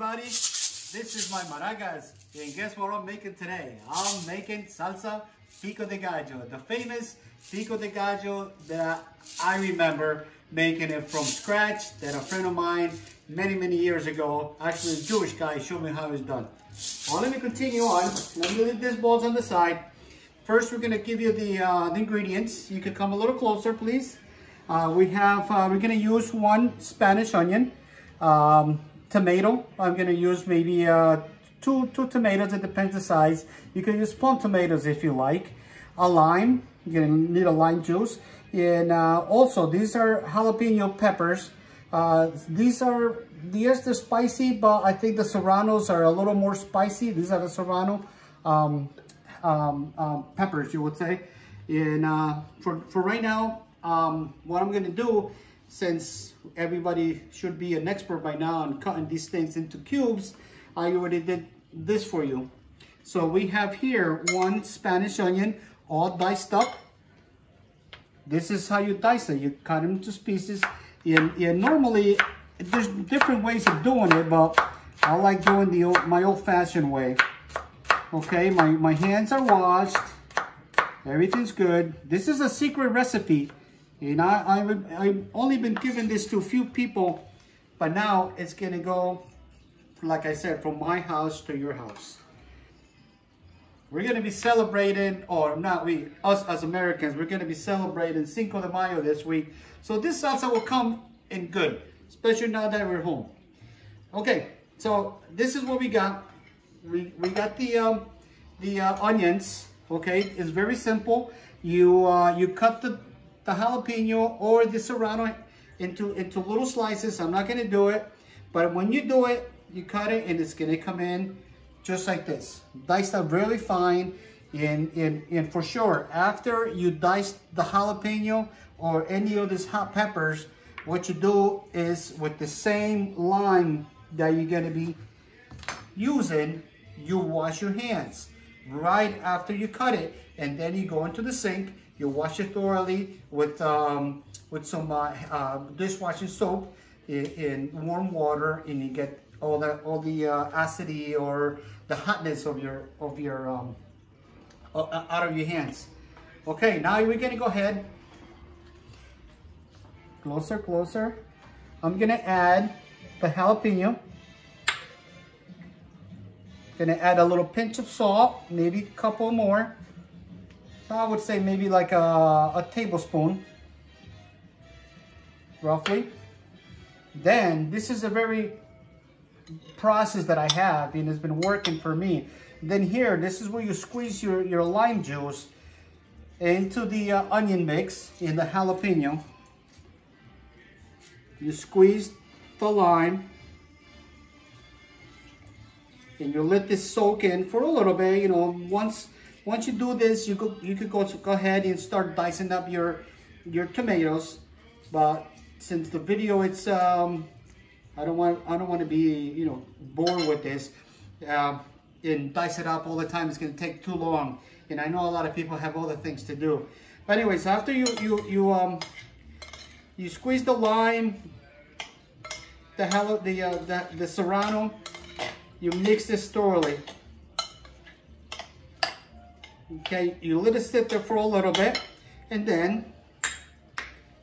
everybody. This is my Maragas. And guess what I'm making today? I'm making salsa pico de gallo. The famous pico de gallo that I remember making it from scratch that a friend of mine many, many years ago, actually a Jewish guy, showed me how it's done. Well, let me continue on. Let me leave these balls on the side. First, we're gonna give you the, uh, the ingredients. You can come a little closer, please. Uh, we have, uh, we're gonna use one Spanish onion, um, tomato. I'm gonna use maybe uh, two, two tomatoes, it depends the size. You can use plum tomatoes if you like. A lime, you're gonna need a lime juice. And uh, also, these are jalapeno peppers. Uh, these are, yes, they're spicy, but I think the serranos are a little more spicy. These are the serrano um, um, um, peppers, you would say. And uh, for, for right now, um, what I'm gonna do, since everybody should be an expert by now on cutting these things into cubes, I already did this for you. So we have here one Spanish onion, all diced up. This is how you dice it. You cut them into pieces. And, and normally, there's different ways of doing it, but I like doing the old, my old-fashioned way. Okay, my, my hands are washed. Everything's good. This is a secret recipe. And I, I, I've only been giving this to a few people, but now it's gonna go, like I said, from my house to your house. We're gonna be celebrating, or not we, us as Americans, we're gonna be celebrating Cinco de Mayo this week. So this salsa will come in good, especially now that we're home. Okay, so this is what we got. We, we got the, um, the uh, onions, okay? It's very simple. You, uh, you cut the, the jalapeno or the serrano into, into little slices. I'm not gonna do it, but when you do it, you cut it and it's gonna come in just like this. Diced up really fine. And, and, and for sure, after you dice the jalapeno or any of these hot peppers, what you do is with the same lime that you're gonna be using, you wash your hands right after you cut it. And then you go into the sink, you wash it thoroughly with, um, with some uh, uh, dishwashing soap in, in, warm water and you get all the, all the uh, acidity or the hotness of your, of your, um, out of your hands. Okay, now we're gonna go ahead. Closer, closer. I'm gonna add the jalapeno. Gonna add a little pinch of salt, maybe a couple more. I would say maybe like a, a tablespoon, roughly. Then, this is a very process that I have and it's been working for me. Then here, this is where you squeeze your, your lime juice into the uh, onion mix in the jalapeno. You squeeze the lime and you let this soak in for a little bit. You know, once once you do this, you could you could go to, go ahead and start dicing up your your tomatoes. But since the video it's um, I don't want I don't want to be you know bored with this uh, and dice it up all the time. It's going to take too long, and I know a lot of people have other things to do. But anyways, after you you you um you squeeze the lime, the hell the uh, the the serrano, you mix this thoroughly. Okay, you let it sit there for a little bit, and then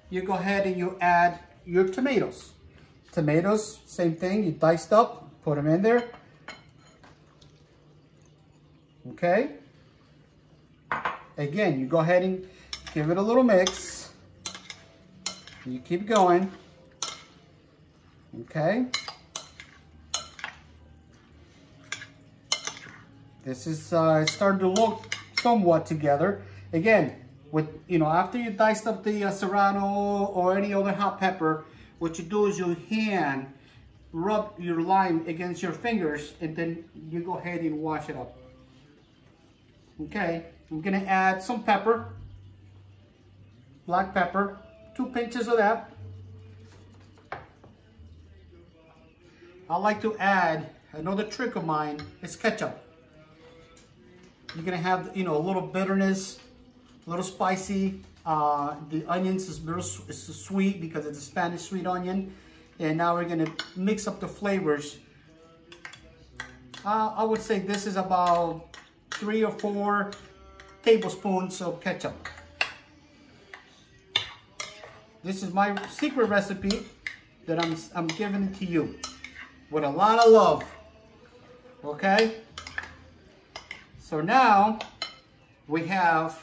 you go ahead and you add your tomatoes. Tomatoes, same thing, you diced up, put them in there. Okay. Again, you go ahead and give it a little mix. You keep going. Okay. This is uh, starting to look somewhat together. Again, with you know, after you diced up the uh, serrano or any other hot pepper, what you do is you hand rub your lime against your fingers and then you go ahead and wash it up. Okay, I'm gonna add some pepper, black pepper, two pinches of that. I like to add, another trick of mine is ketchup. You're gonna have, you know, a little bitterness, a little spicy, uh, the onions is, very, is sweet because it's a Spanish sweet onion. And now we're gonna mix up the flavors uh, I would say this is about three or four tablespoons of ketchup. This is my secret recipe that I'm, I'm giving to you with a lot of love. Okay? So now we have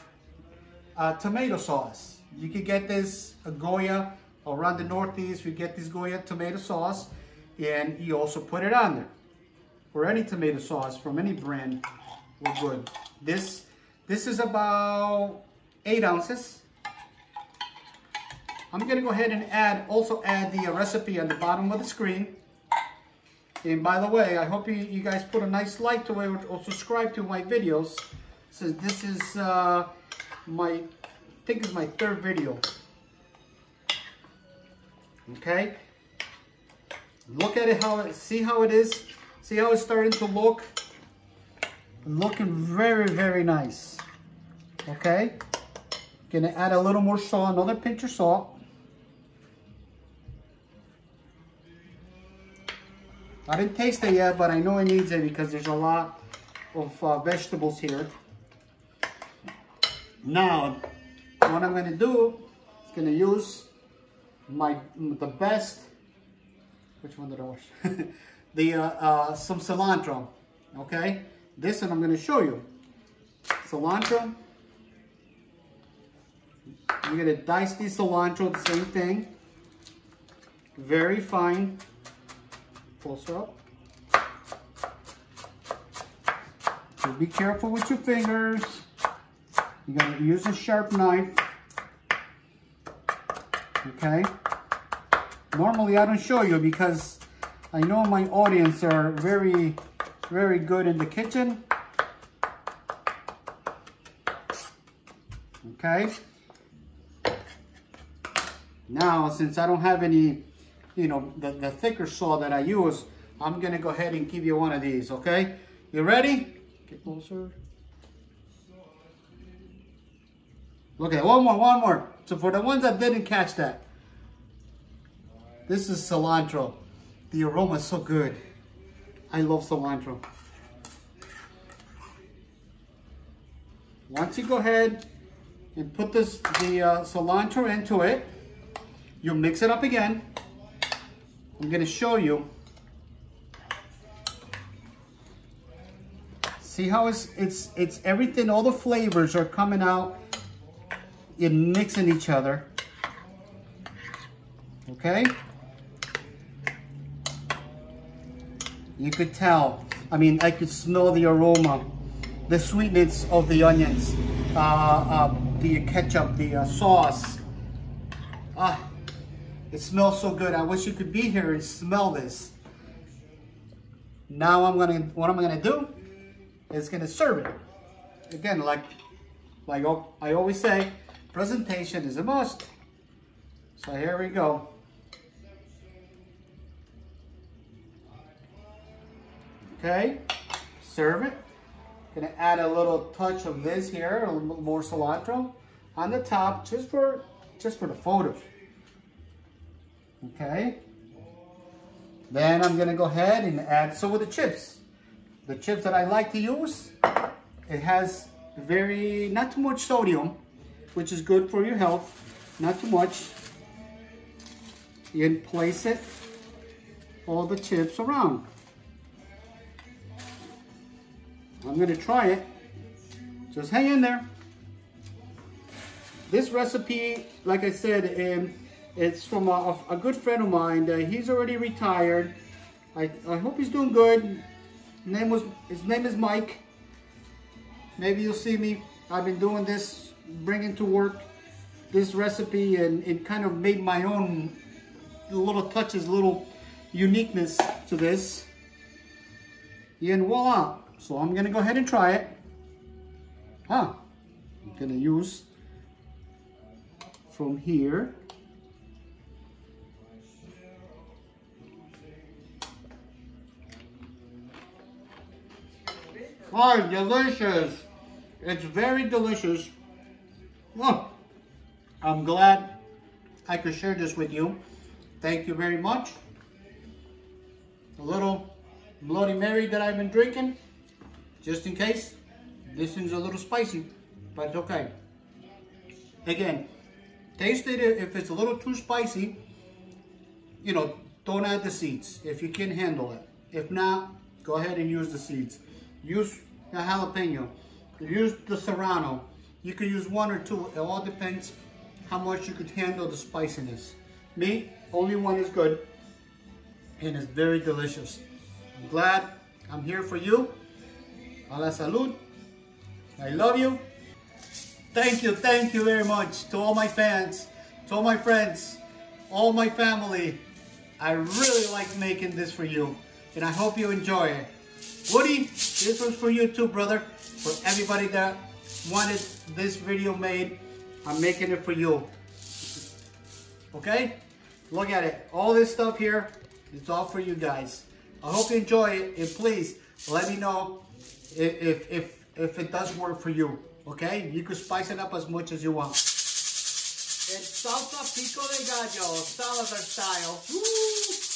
uh, tomato sauce. You can get this Goya around the Northeast. You get this Goya tomato sauce and you also put it on there. Or any tomato sauce from any brand we're good. This, this is about eight ounces. I'm gonna go ahead and add, also add the recipe on the bottom of the screen. And by the way, I hope you, you guys put a nice like to it or subscribe to my videos. Since this is uh, my, I think it's my third video. Okay. Look at it, how it, see how it is? See how it's starting to look? Looking very, very nice. Okay. Gonna add a little more salt, another pinch of salt. I didn't taste it yet, but I know it needs it because there's a lot of uh, vegetables here. Now, what I'm going to do is to use my the best, which one did I wash? the uh, uh, some cilantro, okay? This one I'm going to show you. Cilantro. Going to dice the cilantro, the same thing. Very fine closer up. So be careful with your fingers. You're going to use a sharp knife. Okay? Normally I don't show you because I know my audience are very, very good in the kitchen. Okay? Now, since I don't have any you know, the, the thicker saw that I use, I'm gonna go ahead and give you one of these, okay? You ready? Get closer. Look at one more, one more. So for the ones that didn't catch that, this is cilantro. The aroma is so good. I love cilantro. Once you go ahead and put this the uh, cilantro into it, you mix it up again. I'm going to show you. See how it's, it's, it's everything, all the flavors are coming out and mixing each other. Okay? You could tell. I mean, I could smell the aroma, the sweetness of the onions, uh, uh, the ketchup, the uh, sauce. Ah, it smells so good. I wish you could be here and smell this. Now I'm gonna, what I'm gonna do is gonna serve it. Again, like, like I always say, presentation is a must. So here we go. Okay, serve it. Gonna add a little touch of this here, a little more cilantro on the top, just for just for the photos. Okay. Then I'm gonna go ahead and add some of the chips. The chips that I like to use, it has very, not too much sodium, which is good for your health, not too much. You place it, all the chips around. I'm gonna try it. Just hang in there. This recipe, like I said, um, it's from a, a good friend of mine. Uh, he's already retired. I, I hope he's doing good. His name was his name is Mike. Maybe you'll see me. I've been doing this, bringing to work this recipe, and it kind of made my own little touches, little uniqueness to this. And voila! So I'm gonna go ahead and try it. Ah, I'm gonna use from here Oh, delicious. It's very delicious. Oh, I'm glad I could share this with you. Thank you very much. A little Bloody Mary that I've been drinking, just in case. This one's a little spicy, but it's okay. Again, taste it if it's a little too spicy, you know, don't add the seeds if you can handle it. If not, go ahead and use the seeds. Use the jalapeno, use the serrano. You could use one or two, it all depends how much you could handle the spiciness. Me, only one is good, and it's very delicious. I'm glad I'm here for you. A la salud. I love you. Thank you, thank you very much to all my fans, to all my friends, all my family. I really like making this for you, and I hope you enjoy it. Woody, this one's for you too, brother. For everybody that wanted this video made, I'm making it for you. Okay? Look at it. All this stuff here, it's all for you guys. I hope you enjoy it, and please let me know if, if, if it does work for you. Okay? You can spice it up as much as you want. It's salsa pico de gallo, Salazar style. Woo!